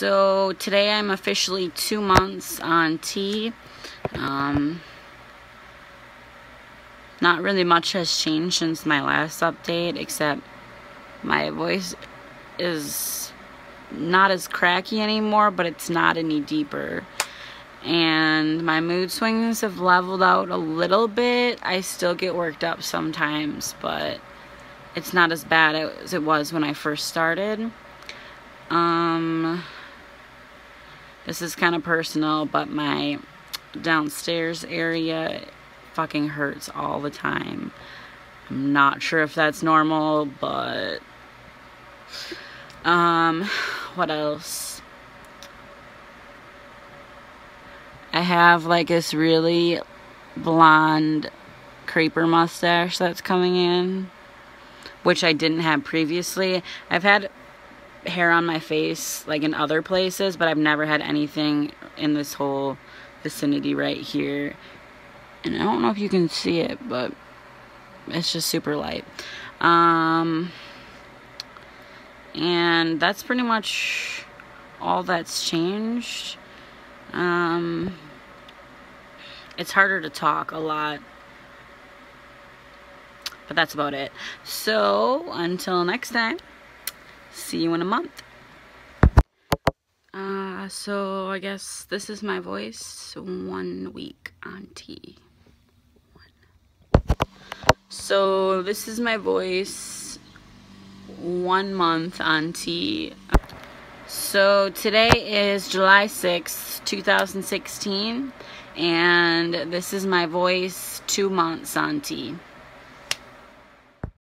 So today I'm officially two months on T. Um, not really much has changed since my last update, except my voice is not as cracky anymore, but it's not any deeper. And my mood swings have leveled out a little bit. I still get worked up sometimes, but it's not as bad as it was when I first started. Um, this is kind of personal, but my downstairs area fucking hurts all the time. I'm not sure if that's normal, but um, what else? I have like this really blonde creeper mustache that's coming in, which I didn't have previously. I've had hair on my face like in other places, but I've never had anything in this whole vicinity right here. And I don't know if you can see it, but it's just super light. Um, and that's pretty much all that's changed. Um, it's harder to talk a lot. But that's about it. So, until next time, see you in a month. Uh, so I guess this is my voice one week on T. So this is my voice one month on T. So today is July 6th, 2016, and this is my voice two months on T.